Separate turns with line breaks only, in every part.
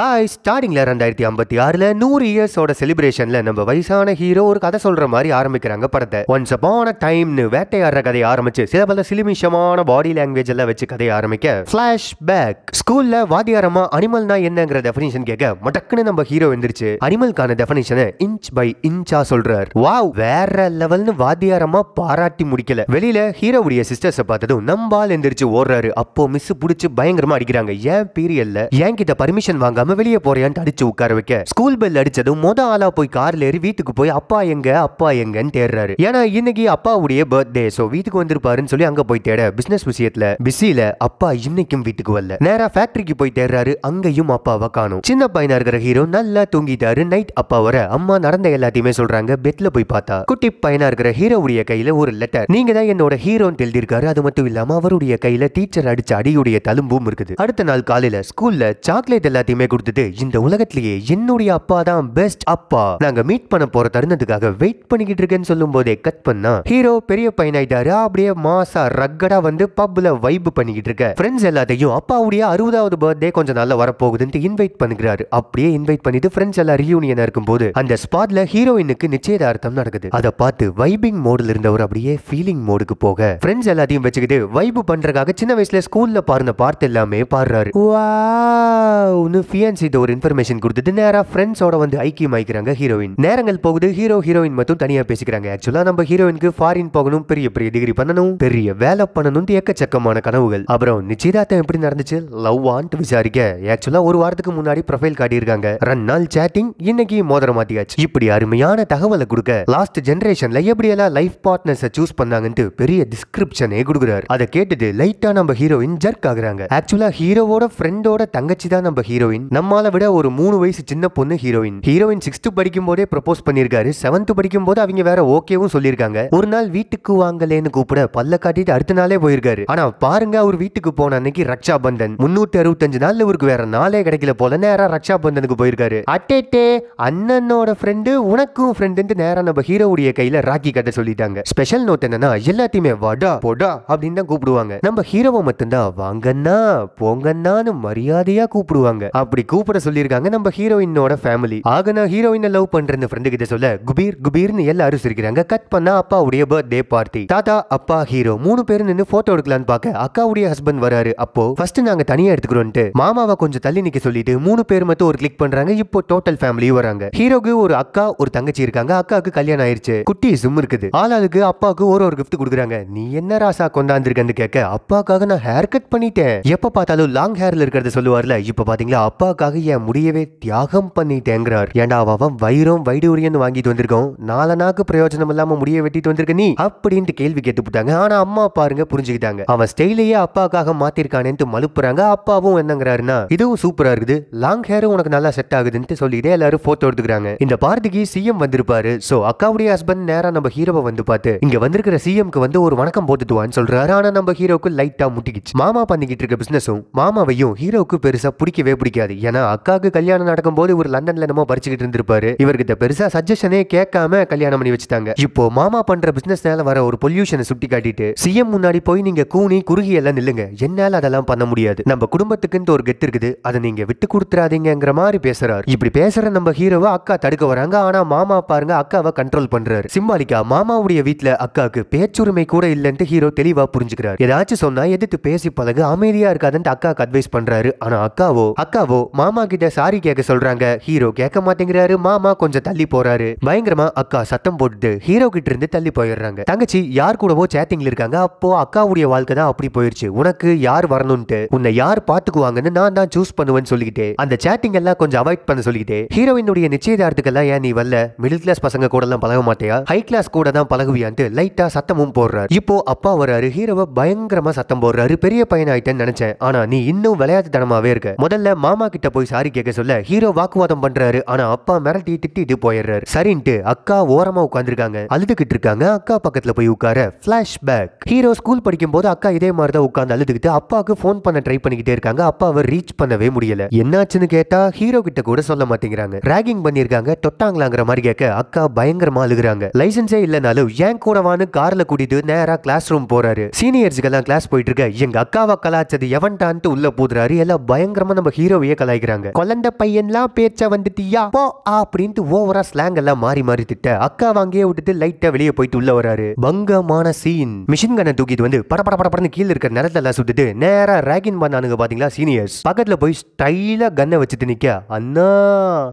Hi ஸ்டார்டிங்கில் ரெண்டாயிரத்தி ஐம்பத்தி ஆறில் நூறு இயர்ஸோட செலிப்ரேஷனில் நம்ம வயசான ஹீரோ ஒரு கதை சொல்கிற மாதிரி ஆரம்பிக்கிறாங்க படத்தை. ஒன்ஸ் அப்பான டைம்னு வேட்டையாடுற கதையை ஆரம்பிச்சு சில பல சிலிமிஷமான பாடி லாங்குவேஜ் எல்லாம் வச்சு கதையை ஆரம்பிக்க ஃப்ளாஷ் பேக் ஸ்கூலில் வாத்தியாரமா அனிமல்னா என்னங்கிற டெஃபினிஷன் கேட்க மடக்குன்னு நம்ம ஹீரோ எந்திரிச்சு அனிமல்கான டெஃபினிஷனை இன்ச் பை இன்ச்சா சொல்றார். வாவ் வேற லெவல்னு வாத்தியாரமா பாராட்டி முடிக்கல. வெளியில ஹீரோவுடைய சிஸ்டர்ஸை பார்த்ததும் நம்பால் எந்திரிச்சு ஓடுறாரு. அப்போ மிஸ் பிடிச்சி பயங்கரமா அடிக்கிறாங்க. ஏன் பீரியட்ல என்கிட்ட பர்மிஷன் வாங்காம வெளியே போறியான்னு அடிச்சு உட்கார வைக்க. ஸ்கூல் பெல் அடிச்சதும் மொத ஆளா போய் கார்ல ஏறி வீட்டுக்கு போய் அப்பா எங்க? அப்பா எங்கன்னு தேடுறாரு. ஏன்னா இன்னைக்கு அப்பாவுடைய பர்த்டே சோ வீட்டுக்கு வந்திருப்பாருன்னு சொல்லி அங்க போய் தேட பிசினஸ் விஷயத்துல பிஸில அப்பா இன்னைக்கும் வீட்டுக்கு வரல. நேரா ஃபேக்டரிக்கு போய் தேடுறாரு அங்கேயும் அப்பாவை காணும். சின்ன பையனா இருக்கிற ஹீரோ நல்லா தூங்கிட்டாரு நைட் அப்பா வர அம்மா நடந்த எல்லாத்தையுமே சொல்றாங்க பெட்ல போய் பார்த்தா. குட்டி பையனா இருக்கிற ஹீரோவுடைய கையில ஒரு லெட்டர் நீங்க தான் என்னோட ஹீரோன்னு எழுதியிருக்காரு அது மட்டும் இல்லாம அவருடைய கையில டீச்சர் அடிச்ச அடியுடைய தழும்பும் இருக்குது. அடுத்த நாள் காலையில ஸ்கூல்ல சாக்லேட் எல்லாத்தையுமே கொடுத்துட்டு இந்த உலகத்திலேயே என்னுடைய அப்பா தான் பெஸ்ட் அப்பா. நாங்க மீட் பண்ண போற தருணத்துக்காக வெயிட் பண்ணிக்கிட்டு இருக்கேன்னு சொல்லும் போதே கட் பண்ணா ஹீரோ பெரிய பையனாயிட்டாரு. அப்படியே மாசா ரக்கடா வந்து பப்ல வைப் பண்ணிக்கிட்டு இருக்க. ஃப்ரெண்ட்ஸ் எல்லாத்தையும் அப்பாவுடைய அறுபதாவது பர்த்டே கொஞ்சம் நல்லா வரப்போகுதுன்ட்டு இன்வைட் பண்ணுகிறாரு. அப்படியே இன்வைட் பண்ணிட்டு ஃப்ரெண்ட்ஸ் எல்லாம் ரியூனியனா இருக்கும்போது அந்த ஸ்பாட்ல ஹீரோயினுக்கு நிச்சயதார்த்தம் நடக்குது. அதை பார்த்து வைபிங் மோட்ல இருந்தவர் அப்படியே ஃபீலிங் மோடுக்கு போக ஃப்ரெண்ட்ஸ் எல்லாத்தையும் வச்சுக்கிட்டு வைப் பண்றதுக்காக சின்ன வயசுல ஸ்கூல்ல பாருன பார்த்து எல்லாமே பாடுறாரு. வாவ்னு ஃபியான்சிட்ட ஒரு இன்ஃபர்மேஷன் கொடுத்துட்டு நேரா ஃப்ரெண்ட்ஸோட வந்து ஐக்கியம் ஆயிக்கிறாங்க ஹீரோயின் நேரங்கள் போகுது ஹீரோ ஹீரோயின் மட்டும் தனியா பேசிக்கிறாங்க. ஆக்சுவலா நம்ம ஹீரோயினுக்கு ஃபாரின் போகணும் பெரிய பெரிய டிகிரி பண்ணணும் பெரிய வேலை பண்ணணும் எக்கச்சக்கமான கனவுகள். அப்புறம் நிச்சயதார்த்தம் எப்படி நடந்துச்சு? லவ் ஆன்ட்டு விசாரிக்க. ஆக்சுவலா ஒரு வாரத்துக்கு முன்னாடி ப்ரொஃபைல் காட்டியிருக்காங்க. ரெண்டு நாள் சேட்டிங் இன்னைக்கு மோதிரம் மாத்தியாச்சு. இப்படி அருமையான தகவலை கொடுக்க லாஸ்ட் ஜெனரேஷன்ல எப்படியெல்லாம் லைஃப் பார்ட்னர்ஸை சூஸ் பண்ணாங்கன்ட்டு பெரிய டிஸ்கிரிப்ஷனே கொடுக்குறாரு. அதை கேட்டுட்டு லைட்டா நம்ம ஹீரோயின் ஜர்க் ஆகுறாங்க. ஆக்சுவலா ஹீரோவோட ஃப்ரெண்டோட தங்கச்சி தான் நம்ம ஹீரோயின் நம்மால விட ஒரு மூணு வயசு சின்ன பொண்ணு ஹீரோயின் ஹீரோயின் சிக்ஸ்த் படிக்கும் போதே ப்ரப்போஸ் பண்ணிருக்காரு செவன்த் படிக்கும் போது அவங்க வேற ஓகேவும் சொல்லியிருக்காங்க. ஒரு நாள் வீட்டுக்கு வாங்கலேன்னு கூப்பிட பல்ல காட்டிட்டு அடுத்த நாளே போயிருக்காரு. ஆனா பாருங்க அவர் வீட்டுக்கு போன அன்னைக்கு ரக்ஷா பந்தன் முன்னூத்தி அறுபத்தஞ்சு நாள்ல இவருக்கு வேற நாளே கிடைக்கல போல. நேரா ரக்ஷா பந்தனுக்கு போயிருக்காரு. அட்டேட்டே அண்ணனோட ஃப்ரெண்டு உனக்கும் ஃப்ரெண்டு நேரா நம்ம ஹீரோவுடைய கையில ராக்கி கட்ட சொல்லிட்டாங்க. ஸ்பெஷல் நோட் என்னன்னா எல்லாத்தையுமே வாடா போடா அப்படின்னு தான் கூப்பிடுவாங்க. நம்ம ஹீரோவை மட்டும்தான் வாங்கண்ணா போங்கண்ணான்னு மரியாதையா கூப்பிடுவாங்க. அப்படி கூப்பிட சொல்லியிருக்காங்க நம்ம ஹீரோயினோட ஃபேமிலி ஆக நான் ஹீரோயினை லவ் பண்ற இந்த ஃப்ரெண்டு கிட்ட சொல்ல குபீர் குபீர்னு எல்லாரும் சிரிக்கிறாங்க. கட் பண்ணா அப்பாவுடைய பர்த்டே பார்ட்டி தாத்தா அப்பா ஹீரோ மூணு பேரும் நின்று போட்டோ எடுக்கலாம்னு பார்க்க அக்காவுடைய ஹஸ்பண்ட் வராரு. அப்போ ஃபர்ஸ்ட் நாங்க தனியா எடுத்துக்கிறோம்ட்டு மாமாவை கொஞ்சம் தள்ளி நிக்க சொல்லிட்டு மூணு பேர் மட்டும் ஒரு கிளிக் பண்றாங்க. இப்போ டோட்டல் ஃபேமிலியும் வராங்க. ஹீரோக்கு ஒரு அக்கா ஒரு தங்கச்சி இருக்காங்க. அக்காவுக்கு கல்யாணம் ஆயிருச்சு. குட்டி சும் இருக்குது. ஆளாளுக்கு அப்பாவுக்கு ஒரு ஒரு கிஃப்ட் கொடுக்குறாங்க. நீ என்ன ராசா கொண்டாந்துருக்கன்னு கேட்க அப்பாக்காக நான் ஹேர் கட் பண்ணிட்டேன். எப்ப பார்த்தாலும் லாங் ஹேர்ல இருக்கிறத சொல்லுவார்ல இப்ப பாத்தீங்களா அப்பா அப்பாவுக்காக என் முடியவே தியாகம் பண்ணிட்டேங்கிறார். ஏன்டா அவன் வைரம் வைடூரியன் வாங்கிட்டு வந்திருக்கோம். நாலனாக்கு பிரயோஜனம் இல்லாம முடிய வெட்டிட்டு வந்திருக்க நீ? அப்படின்ட்டு கேள்வி கேட்டுப்புட்டாங்க ஆனா அம்மா பாருங்க புரிஞ்சுக்கிட்டாங்க. அவன் ஸ்டைலையே அப்பாக்காக மாத்திருக்கானேன்ட்டு மலுப்புறாங்க. அப்பாவும் என்னங்கிறாருன்னா இதுவும் சூப்பரா இருக்குது. லாங் ஹேரும் உனக்கு நல்லா செட் ஆகுதுன்ட்டு சொல்லிட்டு எல்லாரும் போட்டோ எடுத்துக்கிறாங்க. இந்த பார்ட்டிக்கு சிஎம் வந்திருப்பாரு. சோ அக்காவுடைய ஹஸ்பண்ட் நேரா நம்ம ஹீரோவை வந்து பார்த்து இங்க வந்திருக்கிற சிஎம்க்கு வந்து ஒரு வணக்கம் போட்டுட்டுவான்னு சொல்றாரு. ஆனா நம்ம ஹீரோக்கு லைட்டா முட்டிக்கிச்சு. மாமா பண்ணிக்கிட்டு இருக்க பிசினஸும் மாமாவையும் ஹீரோவுக்கு பெருசா பிடிக்கவே பிடிக்காது. ஏன்னா அக்காவுக்கு கல்யாணம் நடக்கும்போது ஒரு லண்டன்ல என்னமோ படிச்சுக்கிட்டு இருந்திருப்பாரு. இவர்கிட்ட பெருசா சஜஷனே கேட்காம கல்யாணம் பண்ணி வச்சுட்டாங்க. இப்போ மாமா பண்ற பிசினஸ்னால வர ஒரு பொல்யூஷனை சுட்டி காட்டிட்டு சிஎம் முன்னாடி போய் நீங்க கூனி குறுகி எல்லாம் நில்லுங்க. என்னால அதெல்லாம் பண்ண முடியாது. நம்ம குடும்பத்துக்குன்னு ஒரு கெத்து இருக்குது. அதை நீங்க விட்டு கொடுத்துறாதீங்கிற மாதிரி பேசுறாரு. இப்படி பேசுற நம்ம ஹீரோவை அக்கா தடுக்க வராங்க. ஆனா மாமா பாருங்க அக்காவை கண்ட்ரோல் பண்றாரு. சிம்பாலிக்கா மாமாவுடைய வீட்டுல அக்காவுக்கு பேச்சுரிமை கூட இல்லைன்ட்டு ஹீரோ தெளிவா புரிஞ்சுக்கிறாரு. ஏதாச்சும் சொன்னா எதிர்த்து பேசி பழகு அமைதியா இருக்காதுன்ட்டு அக்காவுக்கு அட்வைஸ் பண்றாரு. ஆனா அக்காவோ அக்காவோ மாமா கிட்ட சாரி கேட்க சொல்றாங்க. ஹீரோ கேட்க மாட்டேங்கிறாரு. மாமா கொஞ்சம் தள்ளி போறாரு. பயங்கரமா அக்கா சத்தம் போட்டு ஹீரோ கிட்ட இருந்து தள்ளி போயிடுறாங்க. தங்கச்சி யார் கூடவோ சேட்டிங்ல இருக்காங்க. அப்போ அக்காவுடைய வாழ்க்கை தான் அப்படி போயிருச்சு. உனக்கு யார் வரணும்ட்டு உன்னை யார் பாத்துக்குவாங்கன்னு நான் தான் சூஸ் பண்ணுவேன்னு சொல்லிக்கிட்டே அந்த சேட்டிங் எல்லாம் கொஞ்சம் அவாய்ட் பண்ண சொல்லிக்கிட்டே ஹீரோயினுடைய நிச்சயதார்த்துக்கெல்லாம் ஏன் நீ வரல? மிடில் கிளாஸ் பசங்க கூட எல்லாம் பழக மாட்டியா? ஹை கிளாஸ் கூட தான் பழகுவியான்ட்டு லைட்டா சத்தமும் போடுறாரு. இப்போ அப்பா வராரு ஹீரோவை பயங்கரமா சத்தம் போடுறாரு. பெரிய பையன் ஆயிட்டேன்னு நினைச்சேன். ஆனா நீ இன்னும் விளையாட்டுத்தனமாவே இருக்க. முதல்ல மாமா கிட்ட போய் சாரி கேட்க சொல்ல ஹீரோ வாக்குவாதம் பண்றாரு. ஆனா அப்பா மிரட்டி திட்டிட்டு போயிடுறாரு. சரின்ட்டு அக்கா ஓரமா உட்காந்துருக்காங்க அழுதுகிட்டு இருக்காங்க. அக்கா பக்கத்துல போய் உட்கார பிளாஷ் பேக் ஹீரோ ஸ்கூல் படிக்கும் போது அக்கா இதே மாதிரி தான் உட்காந்து அழுதுகிட்டு அப்பாவுக்கு போன் பண்ண ட்ரை பண்ணிக்கிட்டே இருக்காங்க. அப்பாவை ரீச் பண்ணவே முடியல. என்னாச்சுன்னு கேட்டா ஹீரோ கிட்ட கூட சொல்ல மாட்டேங்கிறாங்க. ராகிங் பண்ணிருக்காங்க தொட்டாங்களாங்கிற மாதிரி கேட்க அக்கா பயங்கரமா அழுகுறாங்க. லைசன்ஸே இல்லனாலும் ஏன் கூடவான்னு கார்ல கூட்டிட்டு நேரா கிளாஸ் ரூம் போறாரு. சீனியர்ஸ்க்கு எல்லாம் கிளாஸ் போயிட்டு இருக்க எங்க அக்காவை கலாச்சது எவன்டான்ட்டு உள்ள போதுறாரு. எல்லாம் பயங்கரமா நம்ம ஹீரோவையே கலா ஆளாகிறாங்க குழந்தை பையன்லாம் பேச்ச வந்துட்டியா? போ அப்படின்ட்டு ஓவரா ஸ்லாங் எல்லாம் மாறி மாறி திட்ட அக்கா வாங்கியே விட்டுட்டு லைட்டா வெளியே போயிட்டு உள்ள வராரு. பங்கமான சீன் மிஷின் கண்ணை தூக்கிட்டு வந்து பட பட படப்படன்னு கீழே இருக்கிற நிலத்தெல்லாம் சுட்டுட்டு நேரா ரேகின் பண்ணானுங்க பாத்தீங்களா சீனியர்ஸ் பக்கத்துல போய் ஸ்டைலா கன்னை வச்சுட்டு நிக்க. அண்ணா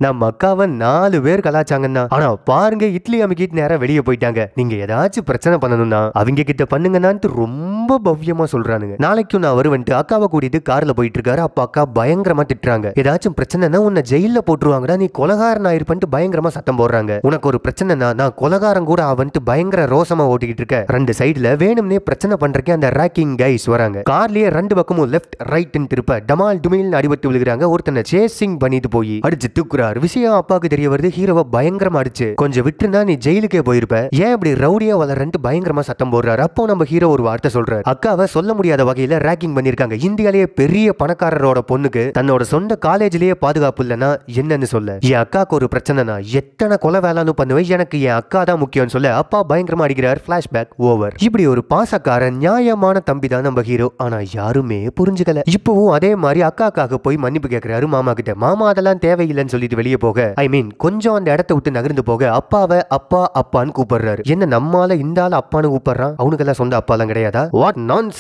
நம்ம அக்காவை நாலு பேர் கலாச்சாங்கன்னா ஆனா பாருங்க இட்லி அமைக்கிட்டு நேரா வெளியே போயிட்டாங்க. நீங்க ஏதாச்சும் பிரச்சனை பண்ணணும்னா அவங்க கிட்ட பண்ணுங்கன்னான்ட்டு ரொம்ப பவ்யமா சொல்றானுங்க. நாளைக்கும் நான் வருவன்ட்டு அக்காவை கூட்டிட்டு கார்ல போயிட்டு இருக்காரு. அப்ப அக்கா பயங்கரமா திட்டுறாங்க. ஏதாச்சும் பிரச்சனைனா உன்னை ஜெயில போட்டுருவாங்கடா நீ கொலகாரன் ஆயிருப்பன்ட்டு பயங்கரமா சத்தம் போடுறாங்க. உனக்கு ஒரு பிரச்சனைனா நான் கொலகாரன் கூட அவன்ட்டு பயங்கர ரோசமா ஓட்டிக்கிட்டு இருக்க ரெண்டு சைடுல வேணும்னே பிரச்சனை பண்றதுக்கு அந்த ரேக்கிங் கைஸ் வராங்க. கார்லயே ரெண்டு பக்கமும் லெஃப்ட் ரைட்னு திருப்ப டமால் டுமில் அடிபட்டு விழுகிறாங்க. ஒருத்தனை சேசிங் பண்ணிட்டு போய் அடிச்சு தூக்குறாரு. விஷயம் அப்பாவுக்கு தெரிய வருது ஹீரோவை பயங்கரமா அடிச்சு. கொஞ்சம் விட்டுனா நீ ஜெயிலுக்கே போயிருப்ப. ஏன் இப்படி ரவுடியா வளரன்ட்டு பயங்கரமா சத்தம் போடுறாரு. அப்போ நம்ம ஹீரோ ஒரு வார்த்தை சொல்றாரு. அக்காவை சொல்ல முடியாத வகையில ரேக்கிங் பண்ணிருக்காங்க. இந்தியாலேயே பெரிய பணக்காரரோட பொண்ணுக்கு தன்னோட சொந்த காலேஜ்லயே பாதுகாப்பு இல்லைன்னா என்னன்னு சொல்ல? என் அக்காக்கு ஒரு பிரச்சனைனா எத்தனை கொலை வேளான்னு பண்ணுவேன் எனக்கு என் அக்கா தான் முக்கியம்னு சொல்ல அப்பா பயங்கரமா அடிக்கிறார் பிளாஷ்பேக் ஓவர் இப்படி ஒரு பாசக்காரன் நியாயமான தம்பி தான் நம்ம ஹீரோ ஆனா யாருமே புரிஞ்சுக்கல. இப்பவும் அதே மாதிரி அக்காக்காக போய் மன்னிப்பு கேட்கிறாரு மாமா கிட்ட. மாமா அதெல்லாம் தேவையில்லைன்னு சொல்லிட்டு வெளியே போக. ஐ மீன் கொஞ்சம் அந்த இடத்த விட்டு நகர்ந்து போக அப்பாவை அப்பா அப்பான்னு கூப்பிடுறாரு. என்ன நம்மால இந்த ஆள் அப்பான்னு கூப்பிடுறான்? அவனுக்கெல்லாம் சொந்த அப்பாலாம் கிடையாதா? வாட் நான்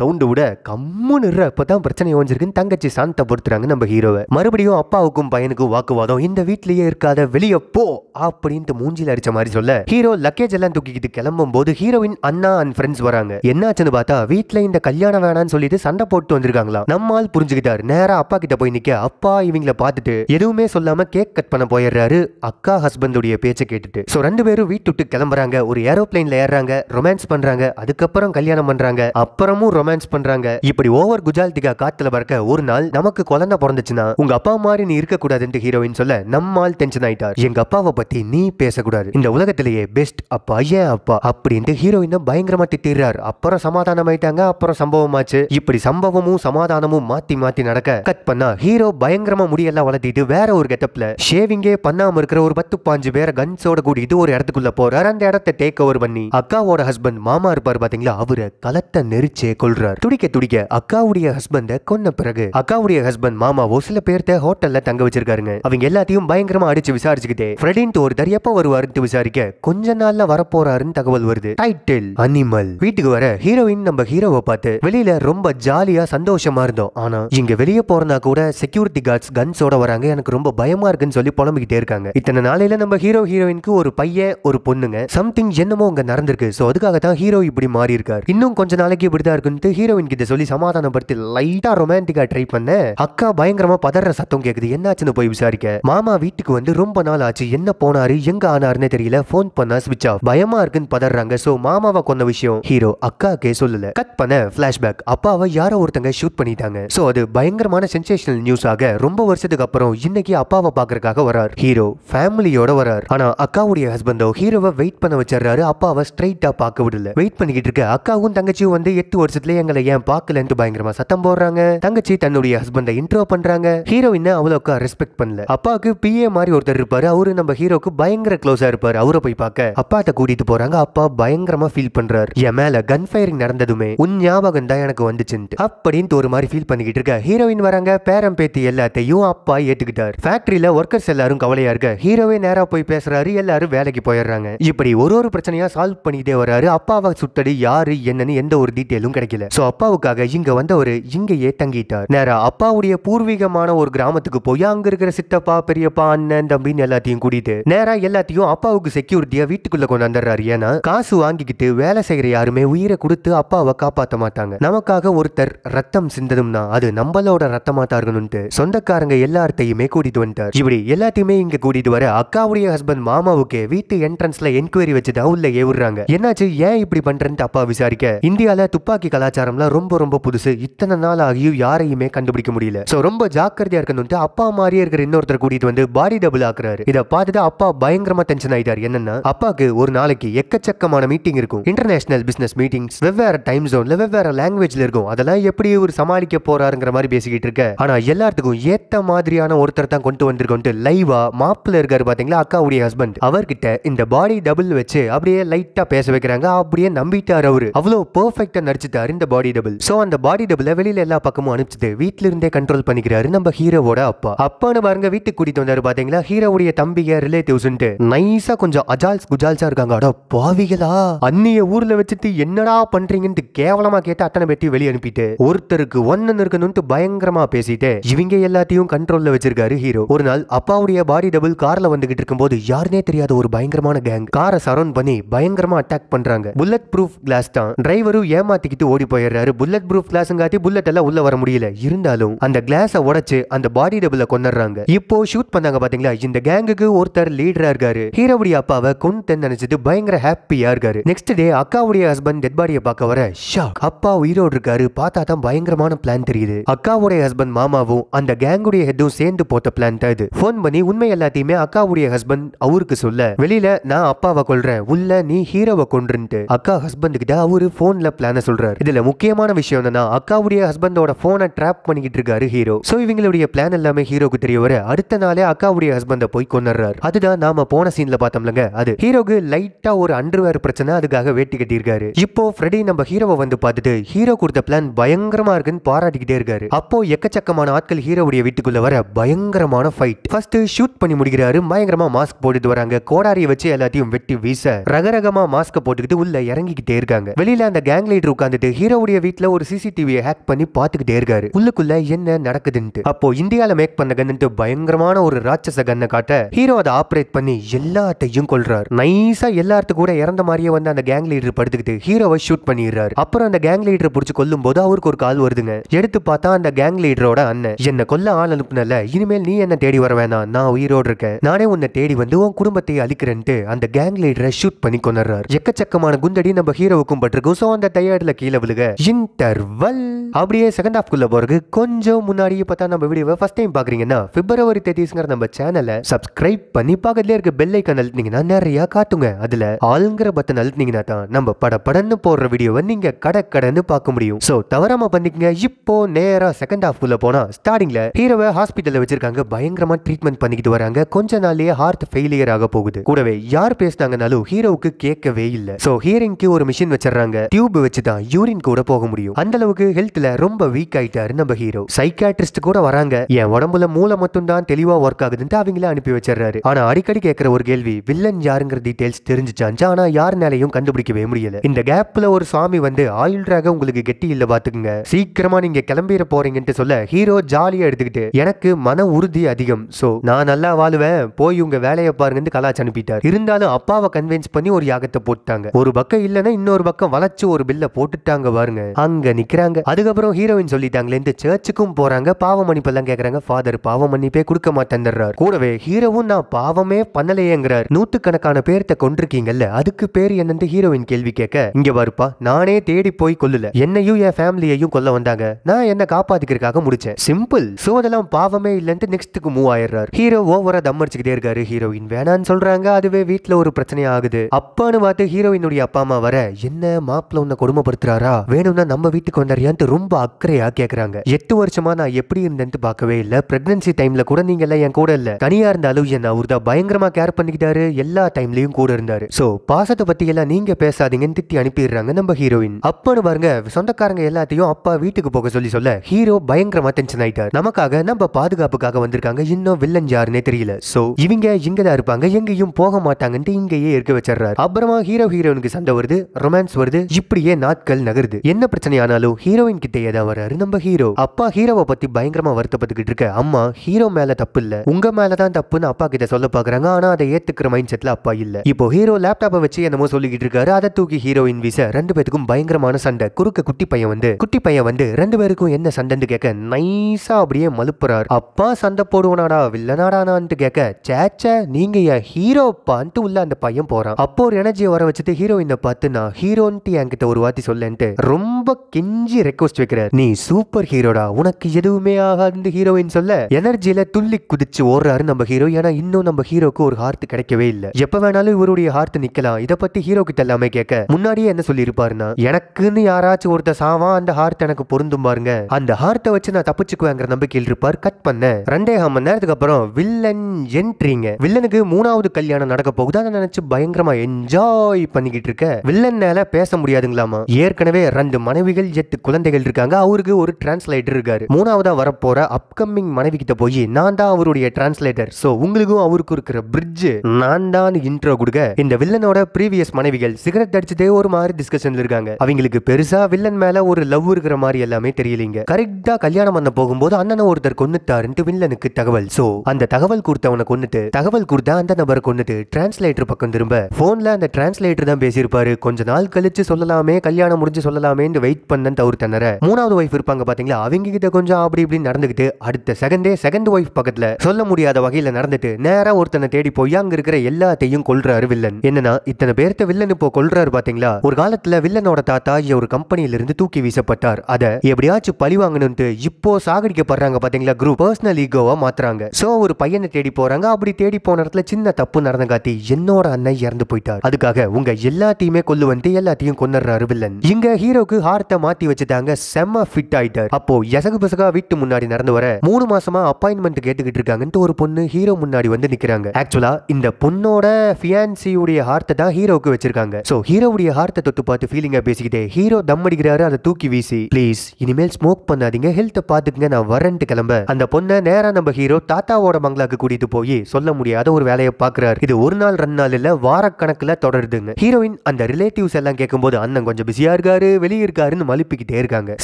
சவுண்டு விட கம்முன்னு இரு, அப்பதான் பிரச்சனை ஓஞ்சிருக்குன்னு தங்கச்சி சாந்த பொறுத்துறாங்க நம்ம ஹீரோவை மறுபடியும் அப்பாவுக்கும் பையனுக்கும் வாக்குவாதம் இந்த வீட்லயே இருக்காத வெளிய போ அப்படின்ட்டு மூஞ்சில அடிச்ச மாதிரி சொல்ல. ஹீரோ லக்கேஜ் எல்லாம் தூக்கிக்கிட்டு கிளம்பும் போது ஹீரோயின் அண்ணா அண்ட் ஃப்ரெண்ட்ஸ் வராங்க. என்னாச்சுன்னு பார்த்தா வீட்ல இந்த கல்யாணம் வேணாம்னு சொல்லிட்டு சண்டை போட்டு வந்திருக்காங்களா? நம்மால் புரிஞ்சுக்கிட்டாரு. நேரா அப்பா கிட்ட போய் நிக்க. அப்பா இவங்கள பார்த்துட்டு எதுவுமே சொல்லாம கேக் கட் பண்ண போயிடுறாரு. அக்கா ஹஸ்பண்டுடைய பேச்சை கேட்டுட்டு. சோ ரெண்டு பேரும் வீட்டு விட்டு கிளம்புறாங்க. ஒரு ஏரோப்ளேன்ல ஏறாங்க ரொமான்ஸ் பண்றாங்க. அதுக்கப்புறம் கல்யாணம் பண்றாங்க. அப்புறமும் ரொமான்ஸ் பண்றாங்க. இப்படி ஓவர் குஜால்திகா காத்துல பறக்க ஒரு நாள் நமக்கு குழந்தை பிறந்துச்சுன்னா உங்க அப்பா மாதிரி நீ இருக்க கூடாதுன்ட்டு ஹீரோயின் சொல்ல நம்மால் டென்ஷன் ஆயிட்டார். எங்க அப்பாவை பத்தி நீ பேசக்கூடாது. இந்த உலகத்திலேயே பெஸ்ட் அப்பா ஏன் அப்பா? அப்படின்ட்டு ஹீரோயினை பயங்கரமா திட்டிடுறாரு. அப்புறம் சமாதானம் ஆயிட்டாங்க அப்புறம் சம்பவமாச்சு. இப்படி சம்பவமும் சமாதானமும் மாத்தி மாத்தி நடக்க கட் பண்ணா ஹீரோ பயங்கரமா முடியெல்லாம் வளர்த்திட்டு வேற ஒரு கெட்டப்ல ஷேவிங்கே பண்ணாம இருக்கிற ஒரு பத்து பாஞ்சு பேரை கன்ஸோட கூட்டிட்டு ஒரு இடத்துக்குள்ள போறாரு. அந்த இடத்தை டேக் ஓவர் பண்ணி அக்காவோட ஹஸ்பண்ட் மாமா இருப்பார் பாத்தீங்களா? அவரை களத்தை நெரிச்சே கொள்றாரு துடிக்க துடிக்க அக்காவுடைய ஹஸ்பண்ட கொன்ன பிறகு அக்காவுடைய ஹஸ்பண்ட் மாமாவோ சில பேர்த்த ஹோட்டல்ல தங்க வச்சிருக்காருங்க. அவங்க எல்லாத்தையும் பயங்கரமா அடிச்சு விசாரிச்சுக்கிட்டே ஃப்ரெடின்ட்டு ஒருத்தர் எப்ப வருவாருன்னு விசாரிக்க கொஞ்ச நாள்ல வரப்போறாருன்னு தகவல் வருது. டைட்டில் அனிமல் வீட்டுக்கு வர ஹீரோயின் நம்ம ஹீரோவை பார்த்து வெளியில ரொம்ப ஜாலியா சந்தோஷமா இருந்தோம். ஆனா இங்க வெளியே போறனா கூட செக்யூரிட்டி கார்ட்ஸ் கன்ஸோட வராங்க. எனக்கு ரொம்ப பயமா இருக்குன்னு சொல்லி புலம்பிக்கிட்டே இருக்காங்க. இத்தனை நாளையில நம்ம ஹீரோ ஹீரோயினுக்கு ஒரு பையன் ஒரு பொண்ணுங்க. சம்திங் என்னமோ அங்க நடந்திருக்கு. சோ அதுக்காக தான் ஹீரோ இப்படி மாறி இருக்காரு இன்னும் கொஞ்ச நாளைக்கு இப்படிதான் இருக்குன்னு ஹீரோயின் கிட்ட சொல்லி சமாதானப்படுத்தி லைட்டா ரொமான்டிக்கா ட்ரை பண்ண அக்கா பயங்கரமா பதற சத்தம் கேக்குது. என்னாச்சுன்னு போய் விசாரிக்க. மாமா வீட்டுக்கு வந்து ரொம்ப நாள் ஆச்சு. என்ன போனாரு? எங்க ஆனாருன்னு தெரியல. போன் பண்ணா ஸ்விட்ச் ஆஃப் பயமா இருக்குன்னு பதறாங்க. சோ மாமாவை கொன்ன விஷயம். ஹீரோ அக்காக்கே சொல்லல. கட் பண்ண பிளாஷ்பேக் அப்பாவை யாரோ ஒருத்தங்க ஷூட் பண்ணிட்டாங்க. சோ அது பயங்கரமான சென்சேஷனல் நியூஸ் ஆக ரொம்ப வருஷத்துக்கு அப்புறம் இன்னைக்கு அப்பாவை பாக்குறதுக்காக வரார். ஹீரோ ஃபேமிலியோட வரார். ஆனா அக்காவுடைய ஹஸ்பண்டோ ஹீரோவை வெயிட் பண்ண வச்சிடுறாரு. அப்பாவை ஸ்ட்ரைட்டா பார்க்க விடல. வெயிட் பண்ணிக்கிட்டு இருக்க. அக்காவும் தங்கச்சியும் வந்து எட்டு வருஷத்துல எங்களை ஏன் பார்க்கலன்ட்டு பயங்கரமா சத்தம் போடுறாங்க. தங்கச்சி தன்னுடைய ஹஸ்பண்டை இன்ட்ரோ பண்ற பண்றாங்க ஹீரோயினை அவ்வளோக்கா ரெஸ்பெக்ட் பண்ணல. அப்பாவுக்கு பிஏ மாதிரி ஒருத்தர் இருப்பாரு. அவரு நம்ம ஹீரோக்கு பயங்கர க்ளோஸா இருப்பாரு. அவரை போய் பார்க்க. அப்பாட்ட கூட்டிட்டு போறாங்க. அப்பா பயங்கரமா ஃபீல் பண்றாரு. என் மேல கன் ஃபயரிங் நடந்ததுமே உன் ஞாபகம் தான் எனக்கு வந்துச்சுன்ட்டு. அப்படின்ட்டு ஒரு மாதிரி ஃபீல் பண்ணிக்கிட்டு இருக்க. ஹீரோயின் வராங்க. பேரம் பேத்தி எல்லாத்தையும் அப்பா ஏத்துக்கிட்டார். ஃபேக்டரியில ஒர்க்கர்ஸ் எல்லாரும் கவலையா இருக்க. ஹீரோவே நேரா போய் பேசுறாரு. எல்லாரும் வேலைக்கு போயிடுறாங்க. இப்படி ஒரு ஒரு பிரச்சனையா சால்வ் பண்ணிக்கிட்டே வராரு. அப்பாவை சுட்டடி யாரு என்னன்னு எந்த ஒரு டீட்டெயிலும் கிடைக்கல. சோ அப்பாவுக்காக இங்க வந்தவர் இங்கேயே தங்கிட்டார். நேரா அப்பாவுடைய பூர்வீக பூர்வீகமான ஒரு கிராமத்துக்கு போய் அங்க இருக்கிற சித்தப்பா பெரியப்பா அண்ணன் தம்பின்னு எல்லாத்தையும் கூட்டிட்டு நேரா எல்லாத்தையும் அப்பாவுக்கு செக்யூரிட்டியா வீட்டுக்குள்ள கொண்டு வந்துடுறாரு. ஏன்னா காசு வாங்கிக்கிட்டு வேலை செய்யற யாருமே உயிரை கொடுத்து அப்பாவை காப்பாத்த மாட்டாங்க. நமக்காக ஒருத்தர் ரத்தம் சிந்ததும்னா அது நம்மளோட ரத்தமா தான் இருக்கணும்ட்டு சொந்தக்காரங்க எல்லார்த்தையுமே கூட்டிட்டு வந்துட்டார். இப்படி எல்லாத்தையுமே இங்க கூட்டிட்டு வர அக்காவுடைய ஹஸ்பண்ட் மாமாவுக்கு வீட்டு என்ட்ரன்ஸ்ல என்கொயரி வச்சுதான் உள்ள ஏவுறாங்க என்னாச்சு? ஏன் இப்படி பண்றேன்னு அப்பா விசாரிக்க இந்தியால துப்பாக்கி கலாச்சாரம்லாம் ரொம்ப ரொம்ப புதுசு. இத்தனை நாள் ஆகியும் யாரையுமே கண்டுபிடிக்க முடியல. சோ ரொம்ப ஜாக்கிரதையா இருக்கணும்ட்டு அப்பா மாதிரியே இருக்கிற இன்னொருத்தர் கூட்டிட்டு வந்து பாடி டபுள் ஆக்குறாரு. இதை பார்த்துட்டு அப்பா பயங்கரமா டென்ஷன் ஆயிட்டார். என்னன்னா அப்பாக்கு ஒரு நாளைக்கு எக்கச்சக்கமான மீட்டிங் இருக்கும். இன்டர்நேஷனல் பிசினஸ் மீட்டிங்ஸ் வெவ்வேறு டைம் ஜோன்ல வெவ்வேறு லாங்குவேஜ்ல இருக்கும். அதெல்லாம் எப்படி ஒரு சமாளிக்க போறாருங்கிற மாதிரி பேசிக்கிட்டு இருக்க. ஆனா எல்லாத்துக்கும் ஏத்த மாதிரியான ஒருத்தர் தான் கொண்டு வந்திருக்கோன்ட்டு லைவா மாப்பிள்ள இருக்காரு பாத்தீங்களா? அக்காவுடைய ஹஸ்பண்ட் அவர்கிட்ட இந்த பாடி டபுள் வச்சு அப்படியே லைட்டா பேச வைக்கிறாங்க. அப்படியே நம்பிட்டார் அவரு. அவ்வளவு பெர்ஃபெக்ட்டா நடிச்சிட்டாரு இந்த பாடி டபுள் சோ அந்த பாடி டபுள வெளியில எல்லா பக்கமும் அனுப்பிச்சிட்டு வீட்ல இருந்தே கண்ட்ரோல் பண்ணிக்கிறாரு. நிக்கிறாரு நம்ம ஹீரோவோட அப்பா. அப்பான்னு பாருங்க வீட்டுக்கு கூட்டிட்டு வந்தாரு பாத்தீங்களா? ஹீரோவுடைய தம்பிய ரிலேட்டிவ்ஸ்ன்ட்டு நைஸா கொஞ்சம் அஜால்ஸ் குஜால்ஸா இருக்காங்க. அட பாவிகளா! அந்நிய ஊர்ல வச்சுட்டு என்னடா பண்றீங்கன்னு கேவலமா கேட்டு அத்தனை பெட்டி வெளியே அனுப்பிட்டு ஒருத்தருக்கு ஒன்னு இருக்கணும்னு பயங்கரமா பேசிட்டு இவங்க எல்லாத்தையும் கண்ட்ரோல்ல வச்சிருக்காரு ஹீரோ. ஒரு நாள் அப்பாவுடைய பாடி டபுள் கார்ல வந்துகிட்டு இருக்கும்போது யாருனே தெரியாத ஒரு பயங்கரமான கேங் காரை சரௌண்ட் பண்ணி பயங்கரமா அட்டாக் பண்றாங்க. புல்லட் ப்ரூஃப் கிளாஸ் தான். டிரைவரும் ஏமாத்திக்கிட்டு ஓடி போயிடுறாரு. புல்லட் ப்ரூஃப் கிளாஸ்ங்காட்டி புல்லட் எல்லாம் உள்ள வர முடியல. இருந்தாலும் அந்த கிளாஸை உடைச்சு அந்த பாடி டபுளை கொண்டுறாங்க இப்போ ஷூட் பண்ணாங்க பாத்தீங்களா? இந்த கேங்குக்கு ஒருத்தர் லீடரா இருக்காரு. ஹீரோவுடைய அப்பாவை குன் நினைச்சது பயங்கர ஹாப்பியா இருக்காரு. நெக்ஸ்ட் டே அக்காவுடைய ஹஸ்பண்ட் டெட் பாடியை பார்க்க வர ஷாக் அப்பா உயிரோடு இருக்காரு. பார்த்தா தான் பயங்கரமான பிளான் தெரியுது. அக்காவுடைய ஹஸ்பண்ட் மாமாவும் அந்த கேங்குடைய ஹெட்டும் சேர்ந்து போட்ட பிளான் தான் இது. ஃபோன் பண்ணி உண்மை எல்லாத்தையுமே அக்காவுடைய ஹஸ்பண்ட் அவருக்கு சொல்ல. வெளியில நான் அப்பாவை கொல்றேன். உள்ள நீ ஹீரோவை கொன்றுன்ட்டு. அக்கா ஹஸ்பண்ட் கிட்ட அவரு போன்ல பிளான சொல்றாரு. இதுல முக்கியமான விஷயம் என்னன்னா அக்காவுடைய ஹஸ்பண்டோட போனை ட்ராப் பண்ணிக்கிட்டு இருக்காரு ஹீரோ ஸோ இவங்களுடைய பிளான் எல்லாமே ஹீரோக்கு தெரிய வர அடுத்த நாளே அக்காவுடைய ஹஸ்பண்ட போய் கொண்டுறாரு அதுதான் நாம போன சீன்ல பார்த்தோம்லங்க அது ஹீரோக்கு லைட்டா ஒரு அண்டர்வேர் பிரச்சனை அதுக்காக வேட்டி கட்டியிருக்காரு. இப்போ ஃப்ரெடி நம்ம ஹீரோவை வந்து பார்த்துட்டு ஹீரோ கொடுத்த பிளான் பயங்கரமா இருக்குன்னு பாராட்டிக்கிட்டே இருக்காரு. அப்போ எக்கச்சக்கமான ஆட்கள் ஹீரோவுடைய வீட்டுக்குள்ள வர பயங்கரமான ஃபைட் ஃபர்ஸ்ட் ஷூட் பண்ணி முடிக்கிறாரு பயங்கரமா மாஸ்க் போட்டுட்டு வராங்க. கோடாரியை வச்சு எல்லாத்தையும் வெட்டி வீச ரகரகமா மாஸ்க் போட்டுக்கிட்டு உள்ள இறங்கிக்கிட்டே இருக்காங்க. வெளியில அந்த கேங் லீடர் உட்காந்துட்டு ஹீரோவுடைய வீட்டுல ஒரு சிசிடிவியை ஹேக் பண்ணி பார்த்துக்கிட்டே இருக்காரு. உள்ளுக்குள்ள என்ன நடக்குது நடக்குதுன்ட்டு அப்போ இந்தியால மேக் பண்ண கன்னுட்டு பயங்கரமான ஒரு ராட்சச கன்னை காட்ட ஹீரோ அதை ஆப்ரேட் பண்ணி எல்லாத்தையும் கொள்றாரு நைஸா எல்லாத்து கூட இறந்த மாதிரியே வந்து அந்த கேங் லீடர் படுத்துக்கிட்டு ஹீரோவை ஷூட் பண்ணிடுறாரு. அப்புறம் அந்த கேங் லீடரை பிடிச்சி கொல்லும் போது அவருக்கு ஒரு கால் வருதுங்க. எடுத்து பார்த்தா அந்த கேங் லீடரோட அண்ணன் என்ன கொல்ல ஆள் அனுப்புனல இனிமேல் நீ என்ன தேடி வர வேணாம் நான் உயிரோடு இருக்கேன். நானே உன்னை தேடி வந்து உன் குடும்பத்தை அழிக்கிறேன்ட்டு அந்த கேங் லீடரை ஷூட் பண்ணி கொண்டுறாரு எக்கச்சக்கமான குண்டடி நம்ம ஹீரோவுக்கும் பட்டிருக்கும். சோ அந்த டயர்ட்ல கீழே விழுக இன்டர்வல் அப்படியே செகண்ட் ஹாஃப் குள்ள போறது கொஞ்சம் முன்னாடியே இப்போ தான் நம்ம வீடியோவை ஃபஸ்ட் டைம் பார்க்குறீங்கன்னா பிப்ரவரி தேதிஸ்ங்கிற நம்ம சேனலை சப்ஸ்கிரைப் பண்ணி பக்கத்துலேயே இருக்க பெல் ஐக்கன் அழுத்தினீங்கன்னா நிறையா காட்டுங்க. அதில் ஆளுங்கிற பட்டன் அழுத்தினீங்கன்னா தான் நம்ம பட படன்னு போடுற வீடியோவை நீங்கள் கடை கடன்னு பார்க்க முடியும். ஸோ தவறாம பண்ணிக்கங்க. இப்போ நேராக செகண்ட் ஹாஃப் உள்ள போனால் ஸ்டார்டிங்கில் ஹீரோவை ஹாஸ்பிட்டலில் வச்சிருக்காங்க. பயங்கரமாக ட்ரீட்மெண்ட் பண்ணிக்கிட்டு வராங்க. கொஞ்ச நாள்லேயே ஹார்ட் ஃபெயிலியர் ஆக போகுது. கூடவே யார் பேசினாங்கனாலும் ஹீரோவுக்கு கேட்கவே இல்லை. ஸோ ஹியரிங்க்கு ஒரு மிஷின் வச்சிடறாங்க. டியூப் வச்சு தான் யூரின் கூட போக முடியும். அந்த அளவுக்கு ஹெல்த்ல ரொம்ப வீக் ஆயிட்டாரு நம்ம ஹீரோ சைக்காட்ரிஸ்ட் கூட வராங்க. என் உடம்புல மூளை மட்டும் தான் தெளிவா ஒர்க் ஆகுதுன்ட்டு அவங்களே அனுப்பி வச்சிடறாரு. ஆனா அடிக்கடி கேட்கிற ஒரு கேள்வி வில்லன் யாருங்கிற டீடைல்ஸ் தெரிஞ்சுச்சான் ஆனா யாருனாலையும் கண்டுபிடிக்கவே முடியல. இந்த கேப்ல ஒரு சாமி வந்து ஆயுள் ராக உங்களுக்கு கெட்டி இல்ல பாத்துக்குங்க. சீக்கிரமா நீங்க கிளம்பிட போறீங்கன்ட்டு சொல்ல ஹீரோ ஜாலியா எடுத்துக்கிட்டு எனக்கு மன உறுதி அதிகம். சோ நான் நல்லா வாழுவேன். போய் உங்க வேலையை பாருங்கன்னு கலாச்சு அனுப்பிட்டார். இருந்தாலும் அப்பாவை கன்வின்ஸ் பண்ணி ஒரு யாகத்தை போட்டாங்க. ஒரு பக்கம் இல்லைன்னா இன்னொரு பக்கம் வளைச்சு ஒரு பில்ல போட்டுட்டாங்க பாருங்க. அங்க நிக்கிறாங்க. அதுக்கப்புறம் ஹீரோயின் சொல்லிட்டாங்களே இந்த சர்ச்சுக்கும் போறாங்க. பாவ மன்னிப்பெல்லாம் கேக்குறாங்க. ஃபாதர் பாவ மன்னிப்பே கொடுக்க மாட்டேன்றார். கூடவே ஹீரோவும் நான் பாவமே பண்ணலையேங்கிறார். நூத்துக்கணக்கான பேர்த்த கொண்டிருக்கீங்கல்ல அதுக்கு பேர் என்னன்னு ஹீரோயின் கேள்வி கேட்க இங்க வருப்பா நானே தேடி போய் கொல்லுல. என்னையும் என் ஃபேமிலியையும் கொல்ல வந்தாங்க. நான் என்ன காப்பாத்திக்கிறதுக்காக முடிச்சேன். சிம்பிள் சோ அதெல்லாம் பாவமே இல்லைன்ட்டு நெக்ஸ்ட்டுக்கு மூவ் ஆயிடுறார். ஹீரோ ஓவரா தம் அடிச்சுக்கிட்டே இருக்காரு. ஹீரோயின் வேணான்னு சொல்றாங்க. அதுவே வீட்டுல ஒரு பிரச்சனை ஆகுது. அப்பான்னு பார்த்து ஹீரோயினுடைய அப்பா அம்மா வர என்ன மாப்பிள்ள உன்னை கொடுமைப்படுத்துறாரா? வேணும்னா நம்ம வீட்டுக்கு வந்தாரியான்ட்டு ரொம்ப அக்கறையா கேக்குறாங்க. எட்டு வருஷமா நான் எப்படி இருந்தேன்ட்டு பார்க்கவே இல்லை. பிரெக்னன்சி டைம்ல கூட நீங்க எல்லாம் என் கூட இல்ல. தனியா இருந்தாலும் என்ன அவர் தான் பயங்கரமா கேர் பண்ணிக்கிட்டாரு. எல்லா டைம்லயும் கூட இருந்தாரு. சோ பாசத்தை பத்தி எல்லாம் நீங்க பேசாதீங்கன்னு திட்டி அனுப்பிடுறாங்க நம்ம ஹீரோயின் அப்பன்னு பாருங்க சொந்தக்காரங்க எல்லாத்தையும் அப்பா வீட்டுக்கு போக சொல்லி சொல்ல ஹீரோ பயங்கரமா டென்ஷன் ஆயிட்டார். நமக்காக நம்ம பாதுகாப்புக்காக வந்திருக்காங்க. இன்னும் வில்லன் யாருன்னே தெரியல. சோ இவங்க இங்கதான் இருப்பாங்க. எங்கேயும் போக மாட்டாங்கன்ட்டு இங்கேயே இருக்க வச்சிடுறாரு. அப்புறமா ஹீரோ ஹீரோயினுக்கு சண்டை வருது ரொமான்ஸ் வருது. இப்படியே நாட்கள் நகருது. என்ன பிரச்சனை ஆனாலும் ஹீரோயின் கிட்டே தான் வராரு நம்ம ஹீரோ அப்பா ஹீரோவை பத்தி பயங்கரமா வருத்தப்பட்டுக்கிட்டு இருக்க. அம்மா ஹீரோ மேல தப்பு இல்ல உங்க மேலதான் தப்புன்னு அப்பா கிட்ட சொல்ல பாக்குறாங்க. ஆனா அதை ஏத்துக்கிற மைண்ட் செட்ல அப்பா இல்ல. இப்போ ஹீரோ லேப்டாப்பை வச்சு என்னமோ சொல்லிக்கிட்டு இருக்காரு. அதை தூக்கி ஹீரோயின் வீச ரெண்டு பேத்துக்கும் பயங்கரமான சண்டை. குறுக்க குட்டி பையன் வந்து குட்டி பையன் வந்து ரெண்டு பேருக்கும் என்ன சண்டைன்னு கேட்க நைஸா அப்படியே மலுப்புறாரு. அப்பா சண்டை போடுவனாடா வில்லனாடானான்ட்டு கேட்க சேச்ச நீங்க என் ஹீரோப்பான்ட்டு உள்ள அந்த பையன் போறான். அப்போ ஒரு எனர்ஜியை வர வச்சுட்டு ஹீரோயினை பார்த்து நான் ஹீரோன்ட்டு என்கிட்ட ஒரு வார்த்தை சொல்லேன்ட்டு ரொம்ப கெஞ்சி ரெக்வஸ்ட் வைக்கிறார். நீ சூப்பர் ஹீரோடா உனக்கு எதுவுமே ஆகாதுன்னு ஹீரோயின் சொல்ல எனர்ஜியில துள்ளி குதிச்சு ஓடுறாரு நம்ம ஹீரோ ஏன்னா இன்னும் நம்ம ஹீரோக்கு ஒரு ஹார்ட் கிடைக்கவே இல்ல. எப்ப வேணாலும் இவருடைய ஹார்ட் நிக்கலாம். இத பத்தி ஹீரோ கிட்ட எல்லாமே கேட்க முன்னாடியே என்ன சொல்லியிருப்பாருன்னா எனக்குன்னு யாராச்சும் ஒருத்த சாவா அந்த ஹார்ட் எனக்கு பொருந்தும் பாருங்க. அந்த ஹார்ட்டை வச்சு நான் தப்பிச்சுக்குவேங்கிற நம்பிக்கையில் இருப்பார் கட் பண்ண. ரெண்டே மணி நேரத்துக்கு அப்புறம் வில்லன் என்ட்ரிங்க வில்லனுக்கு மூணாவது கல்யாணம் நடக்க போகுது. அதை நினைச்சு பயங்கரமா என்ஜாய் பண்ணிக்கிட்டு இருக்க. வில்லன்னால பேச முடியாதுங்களாமா? ஏற்கனவே ரெண்டு மனைவிகள் எட்டு குழந்தைகள் இருக்காங்க. அவருக்கு ஒரு டிரான்ஸ்லேட்டர் இருக்காரு. மூணாவதா வரப்போகிற அப்கமிங் மனைவி கிட்ட போய் நான் தான் அவருடைய டிரான்ஸ்லேட்டர் ஸோ உங்களுக்கும் அவருக்கும் இருக்கிற பிரிட்ஜ் நான் தான் இன்ட்ரோ கொடுக்க இந்த வில்லனோட ப்ரீவியஸ் மனைவிகள் சிகரெட் அடிச்சுட்டே ஒரு மாதிரி டிஸ்கஷன்ல இருக்காங்க. அவங்களுக்கு பெருசா வில்லன் மேல ஒரு லவ் இருக்கிற மாதிரி எல்லாமே தெரியலீங்க. கரெக்டா கல்யாணம் பண்ண போகும்போது அண்ணனை ஒருத்தர் கொன்னுட்டாருன்ட்டு வில்லனுக்கு தகவல். ஸோ அந்த தகவல் கொடுத்தவனை கொண்டுட்டு தகவல் கொடுத்த அந்த நபரை கொண்டுட்டு டிரான்ஸ்லேட்டர் பக்கம் திரும்ப போன்ல அந்த டிரான்ஸ்லேட்டர் தான் பேசியிருப்பாரு. கொஞ்ச நாள் கழிச்சு சொல்லலாமே கல்யாணம் முடிஞ்சு சொல்லலாமே வெயிட் பண்ணன்னு தவிர்த்தனர மூணாவது ஒய்ஃப் இருப்பாங்க பாத்தீங்களா? அவங்க கிட்ட கொஞ்சம் அப்படி இப்படி நடந்துக்கிட்டு அடுத்த செகண்டே செகண்ட் ஒய்ஃப் பக்கத்துல சொல்ல முடியாத வகையில நடந்துட்டு நேரா ஒருத்தனை தேடி போய் அங்க இருக்கிற எல்லாத்தையும் கொள்றாரு வில்லன் என்னன்னா இத்தனை பேர்த்த வில்லன் இப்போ கொள்றாரு பாத்தீங்களா? ஒரு காலத்துல வில்லனோட தாத்தா ஒரு கம்பெனியில இருந்து தூக்கி வீசப்பட்டார். அத எப்படியாச்சும் பழி வாங்கணும்ட்டு இப்போ சாகடிக்கப்படுறாங்க பாத்தீங்களா? குரூப் பர்சனல் ஈகோவா மாத்துறாங்க. சோ ஒரு பையனை தேடி போறாங்க. அப்படி தேடி போன இடத்துல சின்ன தப்பு நடந்த காத்தி என்னோட அண்ணன் இறந்து போயிட்டார். அதுக்காக உங்க எல்லாத்தையுமே கொல்லு வந்து எல்லாத்தையும் கொண்டுறாரு வில்லன் இங்க ஹீரோக்கு ஹார்ட்டை மாத்தி வச்சுட்டாங்க. செம்ம ஃபிட் ஆயிட்டார். அப்போ எசகு பிசகா வீட்டு முன்னாடி நடந்து வர மூணு மாசமா அப்பாயின்மெண்ட் கேட்டுக்கிட்டு இருக்காங்கன்ட்டு ஒரு பொண்ணு ஹீரோ முன்னாடி வந்து நிக்கிறாங்க. ஆக்சுவலா இந்த பொண்ணோட ஃபியான்சியுடைய ஹார்ட்டை தான் ஹீரோக்கு வச்சிருக்காங்க. சோ ஹீரோவுடைய ஹார்ட்டை தொட்டு பார்த்து ஃபீலிங்கா பேசிக்கிட்டே ஹீரோ தம் அடிக்கிறாரு அதை தூக்கி வீசி ப்ளீஸ் இனிமேல் ஸ்மோக் பண்ணாதீங்க ஹெல்த்தை பாத்துக்கங்க நான் வரேன்ட்டு கிளம்ப. அந்த பொண்ணை நேரா நம்ம ஹீரோ தாத்தாவோட பங்களாக்கு கூட்டிட்டு போய் சொல்ல முடியாத ஒரு வேலையை பாக்குறாரு. இது ஒரு நாள் ரெண்டு நாள் இல்ல வாரக்கணக்கில் தொடருதுங்க. ஹீரோயின் அந்த ரிலேட்டிவ்ஸ் எல்லாம் கேட்கும்போது அண்ணன் கொஞ்சம் பிஸியா இருக்காரு வெளியே இருக்காருன்னு மலிப்பிக்கிட்டே இருக்காங்க.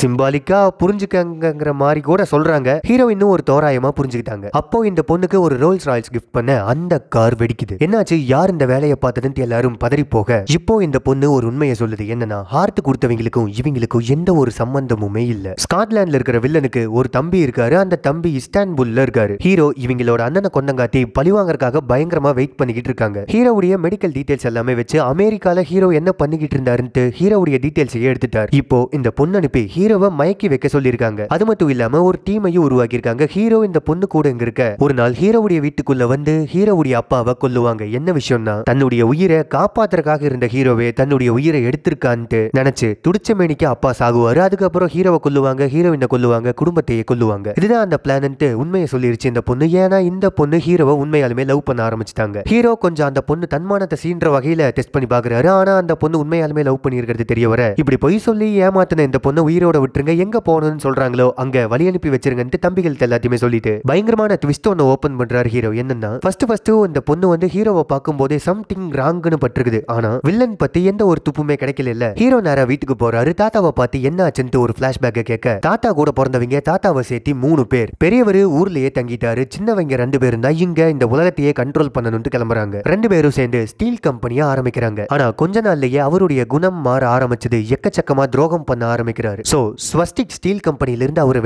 சிம்பாலிக்கா புரிஞ்சுக்கங்கிற மாதிரி கூட சொல்றாங்க ஹீரோயினும் ஒரு தோராயமா புரிஞ்சுக்கிட்டாங்க. அப்போ இந்த பொண்ணுக்கு ஒரு ரோல்ஸ் ராயல்ஸ் கிஃப்ட் பண்ண அந்த கார் வெடிக்குது. என்னாச்சு? யார் இந்த வேலையை பார்த்ததுன்னு எல்லாரும் பதறி போக இப்போ இந்த பொண்ணு ஒரு உண்மையை சொல்லுது. என்னன்னா ஹார்ட் கொடுத்தவங்களுக்கும் இவங்களுக்கும் எந்த ஒரு சம்பந்தமுமே இல்ல. ஸ்காட்லாண்ட்ல இருக்கிற வில்லனுக்கு ஒரு தம்பி இருக்காரு. அந்த தம்பி இஸ்டான்புல்ல இருக்காரு. ஹீரோ இவங்களோட அண்ணனை கொண்டங்காத்தி பழிவாங்கறதுக்காக பயங்கரமா வெயிட் பண்ணிக்கிட்டு இருக்காங்க. ஹீரோவுடைய மெடிக்கல் டீடைல்ஸ் எல்லாமே வச்சு அமெரிக்கால ஹீரோ என்ன பண்ணிக்கிட்டு இருந்தாருன்ட்டு ஹீரோவுடைய டீடைல்ஸையே எடுத்துட்டார். இப்போ இந்த பொண்ணு அனுப்பி ஹீரோவை மயக்கி வைக்க சொல்லியிருக்காங்க. அது மட்டும் இல்லாம ஒரு டீமையும் உருவாக்கியிருக்காங்க. ஹீரோ இந்த பொண்ணு கூட இங்க இருக்க. ஒரு நாள் ஹீரோவுடைய வீட்டுக்குள்ள வந்து ஹீரோவுடைய அப்பாவை கொல்லுவாங்க. என்ன விஷயம்னா தன்னுடைய உயிரை காப்பாத்துறதுக்காக இருந்த ஹீரோவே தன்னுடைய உயிரை எடுத்திருக்கான்ட்டு நினைச்சு துடிச்ச மேனிக்கு அப்பா சாகுவாரு. அதுக்கப்புறம் ஹீரோவை கொல்லுவாங்க ஹீரோயினை கொல்லுவாங்க குடும்பத்தையே கொல்லுவாங்க. இதுதான் அந்த பிளான்ட்டு உண்மையை சொல்லிருச்சு இந்த பொண்ணு. ஏன்னா இந்த பொண்ணு ஹீரோவை உண்மையாலுமே லவ் பண்ண ஆரம்பிச்சிட்டாங்க. ஹீரோ கொஞ்சம் அந்த பொண்ணு தன்மானத்தை சீன்ற வகையில டெஸ்ட் பண்ணி பாக்குறாரு. ஆனா அந்த பொண்ணு உண்மையாலுமே லவ் பண்ணிருக்கிறது தெரிய வர இப்படி பொய் சொல்லி ஏமாத்தின இந்த பொண்ணு உயிரோட விட்டுருங்க. எங்க போகணும்னு சொல்றாங்களோ அங்க வழி அனுப்பி வச்சிருங்கன்ட்டு தம்பிகள் எல்லாத்தையுமே சொல்லிட்டு பயங்கரமான ட்விஸ்ட் ஒன்று ஓபன் பண்றாரு ஹீரோ என்னன்னா ஃபர்ஸ்ட் ஃபர்ஸ்ட் இந்த பொண்ணு வந்து ஹீரோவை பார்க்கும்போதே சம்திங் ராங்னு பட்டிருக்குது. ஆனா வில்லன் பத்தி எந்த ஒரு துப்புமே கிடைக்கல இல்ல ஹீரோ நேரா வீட்டுக்கு போறாரு தாத்தாவை பார்த்து என்ன ஆச்சுன்ட்டு ஒரு பிளாஷ்பேக்கை கேட்க தாத்தா கூட பிறந்தவங்க தாத்தாவை சேர்த்து மூணு பேர். பெரியவர் ஊர்லயே தங்கிட்டாரு சின்னவங்க ரெண்டு பேரும் தான் இங்க இந்த உலகத்தையே கண்ட்ரோல் பண்ணணும்னு கிளம்புறாங்க. ரெண்டு பேரும் சேர்ந்து ஸ்டீல் கம்பெனியா ஆரம்பிக்கிறாங்க. ஆனா கொஞ்ச நாள்லயே அவருடைய குணம் மாற ஆரம்பிச்சது எக்கச்சக்கமா துரோகம் பண்ண ஆரம்பிக்கிறாரு. சோ ஸ்வஸ்டிக் ஸ்டீல் கம்பெனில இருந்து அவர்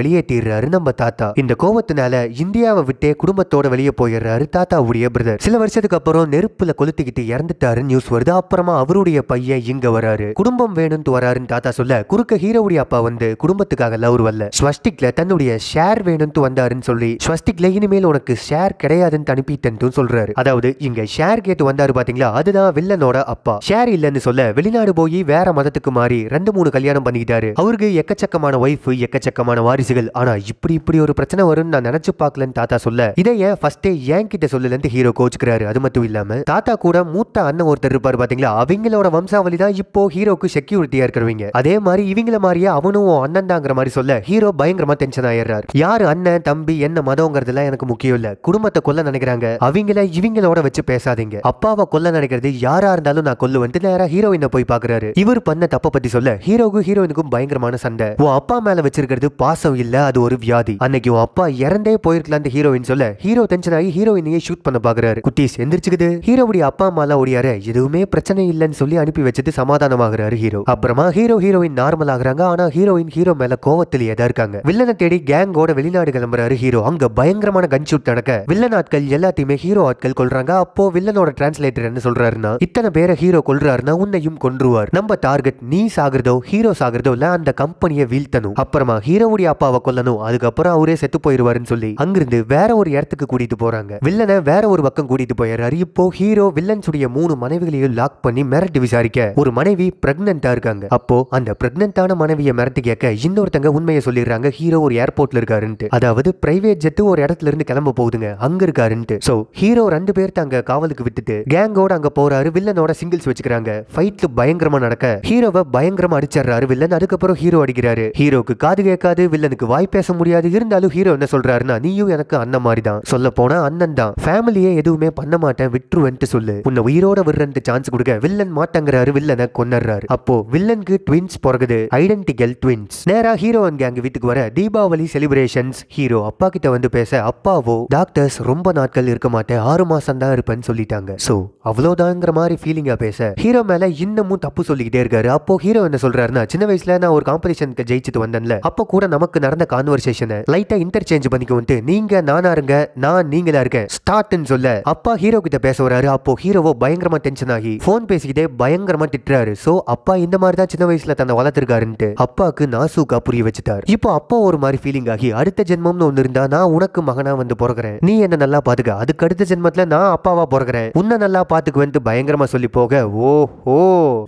போயிடுறாரு நம்ம தாத்தா. இந்த கோவத்தினால இந்தியாவை விட்டே குடும்பத்தோட வெளியே போயிடுறாரு தாத்தாவுடைய பிரதர் சில வருஷத்துக்கு அப்புறம் நெருப்புல கொளுத்திக்கிட்டு இறந்துட்டாரு நியூஸ் வருது. அப்புறமா அவருடைய பையன் இங்க வராரு. குடும்பம் வேணும்னு வராருன்னு தாத்தா சொல்ல குறுக்க ஹீரோவுடைய அப்பா வந்து குடும்பத்துக்காக லவர் வரல. ஸ்வஸ்டிக்ல தன்னுடைய ஷேர் வேணும்னு வந்தாருன்னு சொல்லி ஸ்வஸ்டிக்ல இனிமேல் உனக்கு ஷேர் கிடையாதுன்னு அனுப்பிட்டேன்னு சொல்றாரு. அதாவது இங்க ஷேர் கேட்டு வந்தாரு பாத்தீங்களா? அதுதான் வில்லனோட அப்பா. ஷேர் இல்லன்னு சொல்ல வெளிநாடு போய் வேற மதத்துக்கு மாறி ரெண்டு மூணு கல்யாணம் பண்ணிக்கிட்டாரு. அவருக்கு எக்கச்சக்கமான ஒய்ஃப் எக்கச்சக்கமான வாரிசுகள். ஆனா இப்படி இப்படி ஒரு பிரச்சனை வரும்னு நான் நினைச்சு பார்க்கலன்னு தாத்தா சொல்ல இதை ஏன் ஃபர்ஸ்டே ஏன் கிட்ட சொல்லலன்னு ஹீரோ கோச்சுக்கிறாரு. அது மட்டும் இல்லாம தாத்தா கூட மூத்த அண்ணன் ஒருத்தர் இருப்பாரு பாத்தீங்களா? அவங்களோட வம்சாவளி தான் இப்போ ஹீரோக்கு செக்யூரிட்டியா இருக்கிறவங்க. அதே மாதிரி இவங்கள மாதிரியே அவனும் அண்ணன் தாங்கிற மாதிரி சொல்ல ஹீரோ பயங்கரமா டென்ஷன் ஆயிடுறாரு. யாரு அண்ணன் தம்பி என்ன மதங்கிறதுலாம் எனக்கு முக்கியம் இல்ல. குடும்பத்தை கொல்ல நினைக்கிறாங்க. அவங்கள இவங்களோட வச்சு பேசாதீங்க. அப்பாவை கொல்ல நினைக்கிறது யாரா இருந்தாலும் நான் கொல்லுவேன் நேரா ஹீரோயினை போய் பாக்குறாரு. இவர் பண்ண தப்ப பத்தி சொல்ல ஹீரோக்கும் ஹீரோயினுக்கும் பயங்கரமான சண்டை. உன் அப்பா மேல வச்சிருக்கிறது பாசம் இல்ல அது ஒரு வியாதி. அன்னைக்கு உன் அப்பா இறந்தே போயிருக்கலாம்னு ஹீரோயின் சொல்ல ஹீரோ டென்ஷன் ஆகி ஹீரோயினையே ஷூட் பண்ண பாக்குறாரு. குட்டீஸ் எந்திரிச்சுக்குது ஹீரோவுடைய அப்பா அம்மா எல்லாம் ஓடியாரு எதுவுமே பிரச்சனை இல்லைன்னு சொல்லி அனுப்பி வச்சுட்டு சமாதானமாகிறாரு ஹீரோ. அப்புறமா ஹீரோ ஹீரோயின் நார்மல் ஆகுறாங்க. ஆனா ஹீரோயின் ஹீரோ மேல கோவத்திலேயே தான் இருக்காங்க. வில்லனை தேடி கேங்கோட வெளிநாடு கிளம்புறாரு ஹீரோ. அங்க பயங்கரமான கன் ஷூட் நடக்க. வில்லன் ஆட்கள் எல்லாத்தையுமே ஹீரோ ஆட்கள் கொல்றாங்க. அப்போ வில்லனோட டிரான்ஸ்லேட்டர் என்ன சொல்றாருன்னா இத்தனை பேரை ஹீரோ கொள்றாருன்னா உன்னையும் கொன்றுவார். நம்ம டார்கெட் நீ சாகிறதோ ஹீரோ சாகிறதோ இல்ல அந்த கம்பெனியை வீழ்த்தணும். அப்புறமா ஹீரோவுடைய அப்பாவை கொல்லணும். அதுக்கப்புறம் அவரே செத்து போயிருவாருன்னு சொல்லி அங்கிருந்து வேற ஒரு இடத்துக்கு கூட்டிட்டு போறாங்க. வில்லனை வேற ஒரு பக்கம் கூட்டிட்டு போயிடுறாரு. இப்போ ஹீரோ வில்லன்ஸுடைய மூணு மனைவிகளையும் லாக் பண்ணி மிரட்டி விசாரிக்க ஒரு மனைவி பிரெக்னெண்டா இருக்காங்க. அப்போ அந்த பிரெக்னென்டான மனைவியை மிரட்டி கேட்க இன்னொருத்தங்க உண்மையை சொல்லிடுறாங்க. ஹீரோ ஒரு ஏர்போர்ட்ல இருக்காருன்ட்டு. அதாவது பிரைவேட் ஜெட் ஒரு இடத்துல இருந்து கிளம்ப போகுதுங்க. அங்க இருக்காருன்ட்டு. சோ ஹீரோ ரெண்டு பேர்த்த அங்க காவலுக்கு விட்டுட்டு கேங்கோட அங்க போறாரு. வில்லனோட சிங்கிள்ஸ் வச்சுக்கிறாங்க. ஃபைட் பயங்கரமா நடக்க. ஹீரோவை பயங்கரமா அடிச்சிடுறாரு வில்லன். அதுக்கப்புறம் ஹீரோ அடிக்கிறாரு. ஹீரோக்கு காது கேட்காது. வில்லனுக்கு வாய்ப்பே பேச முடியாது. இருந்தாலும் ஹீரோ என்ன சொல்றாருன்னா நீயும் எனக்கு அண்ணன் மாதிரி தான் சொல்ல போனா அண்ணன் தான். ஃபேமிலியே எதுவுமே பண்ண மாட்டேன். விட்டுருவேன்ட்டு சொல்லு. உன்னை உயிரோட விடுறது சான்ஸ் கொடுக்க வில்லன் மாட்டங்கிறாரு வில்லனை கொன்னறாரு அப்போ வில்லனுக்கு ட்வின்ஸ் பிறகுது. ஐடென்டிக்கல் ட்வின்ஸ் நேரா ஹீரோ அங்க அங்க வீட்டுக்கு வர தீபாவளி செலிப்ரேஷன்ஸ் ஹீரோ அப்பா கிட்ட வந்து பேச அப்பாவோ டாக்டர்ஸ் ரொம்ப நாட்கள் இருக்க மாட்டேன். ஆறு மாசம் தான் இருப்பேன்னு சொல்லிட்டாங்க. சோ அவ்வளவுதாங்கிற மாதிரி ஃபீலிங்கா பேச ஹீரோ மேல இன்னமும் தப்பு சொல்லிக்கிட்டே இருக்காரு. அப்போ ஹீரோ என்ன சொல்றாருன்னா சின்ன வயசுல நான் ஒரு காம்படிஷனுக்கு ஜெயிச்சுட்டு வந்தேன்ல. அப்போ கூட நமக்கு நடந்த கான்வர்சேஷனை லைட்டா இன்டர்சேஞ்ச் பண்ணிக்க வந்து நீங்க நானா இருங்க நான் நீங்களா இருக்க ஸ்டார்ட்னு சொல்ல அப்பா ஹீரோ கிட்ட பேச வராரு. அப்போ ஹீரோவோ பயங்கரமா டென்ஷன் ஆகி போன் பேசிக்கிட்டே பயங்கரமா திட்டுறாரு. சோ அப்பா இந்த மாதிரி தான் சின்ன வயசுல தன்னை வளர்த்திருக்காருன்ட்டு அப்பாக்கு நாசூக்கா புரிய வச்சுட்டார். இப்போ அப்பா ஒரு மாதிரி ஃபீலிங் ஆகி அடுத்த ஜென்மம்னு ஒன்னு இருந்தா நான் உனக்கு மகனா வந்து பிறகுறேன் நீ என்ன நல்லா பாத்துக்க. அதுக்கு அடுத்த ஜென்மத்துல நான் அப்பாவா பிறகுறேன் உன்னை நல்லா பாத்துக்குவேன்ட்டு பயங்கரமா சொல்லி போக ஓ ஓ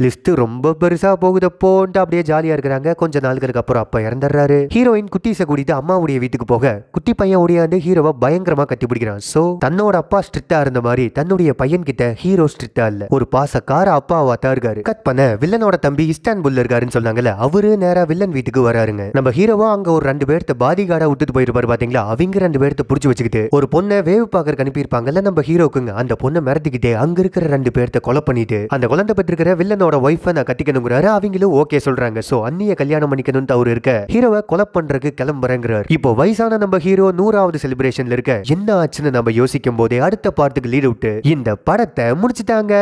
லிஸ்ட் ரொம்ப பெருசா போகுதப்போன்ட்டு அப்படியே ஜாலியா இருக்கிறாங்க. கொஞ்ச நாட்களுக்கு அப்புறம் அப்பா இறந்துடுறாரு. ஹீரோயின் குட்டீஸை கூட்டிட்டு அம்மாவுடைய வீட்டுக்கு போக குட்டி பையன் ஓடியாந்து ஹீரோவை பயங்கரமா கட்டி பிடிக்கிறான் சோ தன்னோட அப்பா ஸ்ட்ரிக்டா இருந்த மாதிரி தன்னுடைய பையன் கிட்ட ஹீரோ ஸ்ட்ரிக்டா இல்ல. ஒரு பாசக்கார அப்பாவா தான் இருக்காரு. கட் பண்ண வில்லனோட தம்பி இஸ்தான்புல்ல இருக்காருன்னு சொன்னாங்கல்ல அவரு நேரா வில்லன் வீட்டுக்கு வராருங்க. நம்ம ஹீரோவா அங்க ஒரு ரெண்டு பேர்த்த பாதிகாரா கார்டா விட்டுட்டு போயிருப்பாரு பாத்தீங்களா? அவங்க ரெண்டு பேர்த்த புடிச்சு வச்சுக்கிட்டு ஒரு பொண்ணை வேவு பாக்கறக்கு அனுப்பியிருப்பாங்கல்ல நம்ம ஹீரோக்குங்க அந்த பொண்ணை மிரட்டிக்கிட்டே அங்க இருக்கிற ரெண்டு பேர்த்த கொலை பண்ணிட்டு அந்த குழந்தை பெற்றிருக்கிற வில்லனோட ஒய்ஃபை நான் கட்டிக்கணுங்கிறாரு. அவங்களும் ஓகே சொல்றாங்க. சோ அண்ணிய கல்யாணம் பண்ணிக்கணும்னு அவரு இருக்க ஹீரோவை கொலை பண்றதுக்கு நம்புறேங்கிறார் இப்போ வயசான நம்ம ஹீரோ நூறாவது செலிப்ரேஷன்ல இருக்க என்ன ஆச்சுன்னு நம்ம யோசிக்கும் போதே அடுத்த பாட்டுக்கு லீட் விட்டு இந்த படத்தை முடிச்சுட்டாங்க.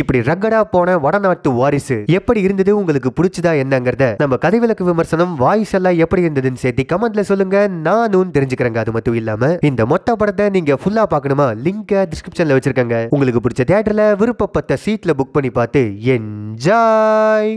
இப்படி ரகடா போன வடநாட்டு வாரிசு எப்படி இருந்தது உங்களுக்கு பிடிச்சதா என்னங்கறத நம்ம கதை விளக்கு விமர்சனம் வாய்ஸ் எல்லாம் எப்படி இருந்ததுன்னு சேர்த்து கமெண்ட்ல சொல்லுங்க. நானும் தெரிஞ்சுக்கிறேங்க அது மட்டும் இல்லாம. இந்த மொத்த படத்தை நீங்க ஃபுல்லா பாக்கணுமா லிங்க டிஸ்கிரிப்ஷன்ல வச்சிருக்காங்க. உங்களுக்கு பிடிச்ச தியேட்டர்ல விருப்பப்பட்ட சீட்ல புக் பண்ணி பார்த்து என்ஜாய்